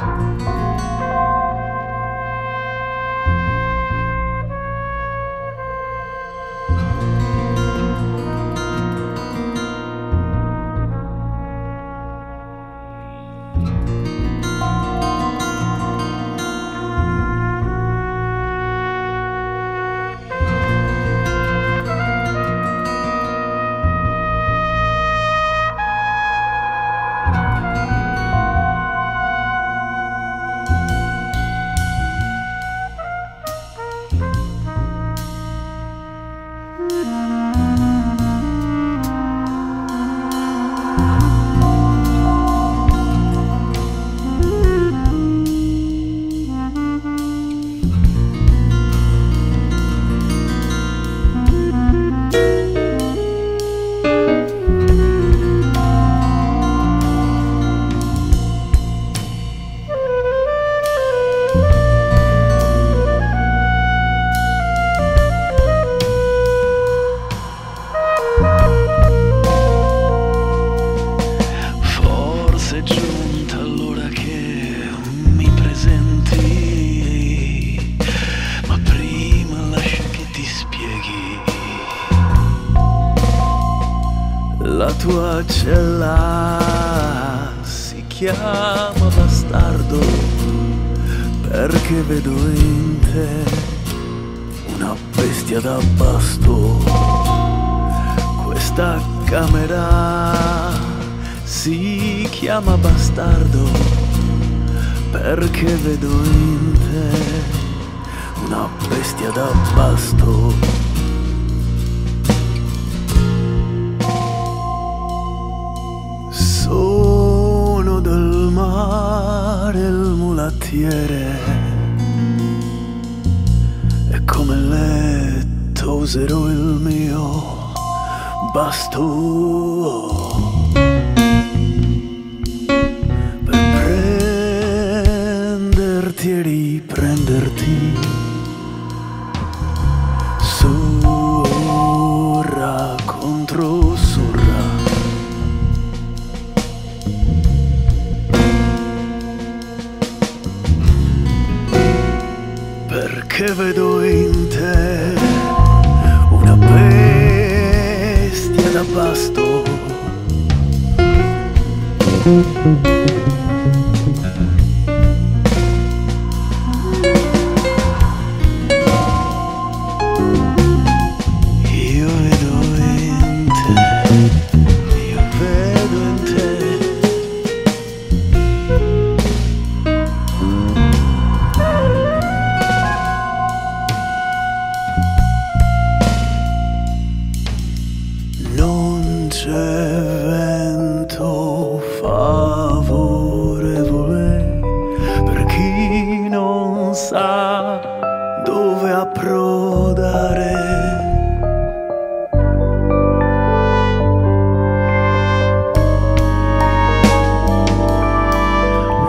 Música tua cella si chiama bastardo perché vedo in te una bestia da basto. Questa camera si chiama bastardo perché vedo in te una bestia da basto. Mulattiere e come letto userò il mio basto per prenderti e riprenderti surra contro surra vedo in te una bestia da basto. Sa dove approdare.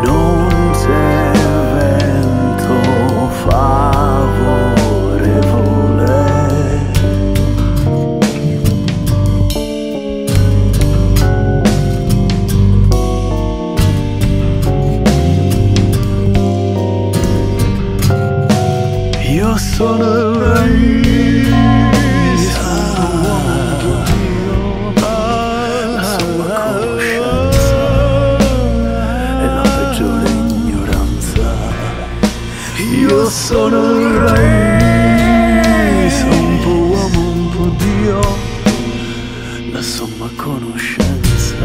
Non c'è Io sono il re, sono un po' uomo, un po' Dio, la somma conoscenza.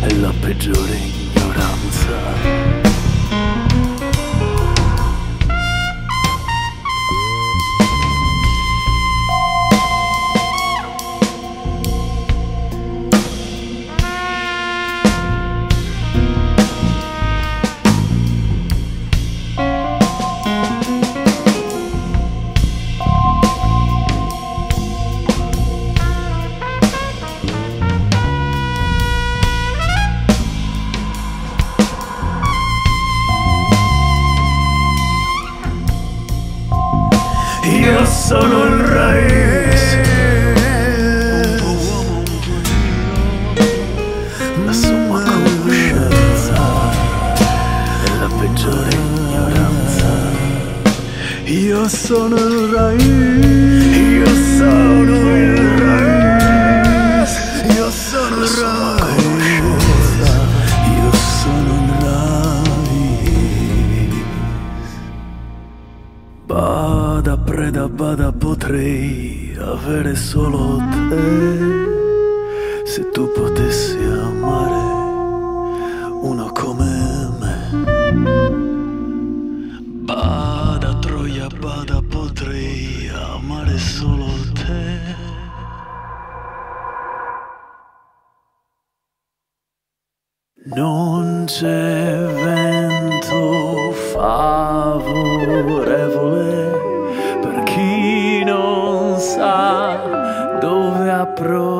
È la peggiore ignoranza. Io sono il re. La somma conoscenza la peggiore ignoranza. Io sono il re. Io sono il re. Preda, bada, potrei avere solo te. Se tu potessi amare uno come me. Bada, troia, bada, potrei amare solo te. Non c'è vento favorevole pro.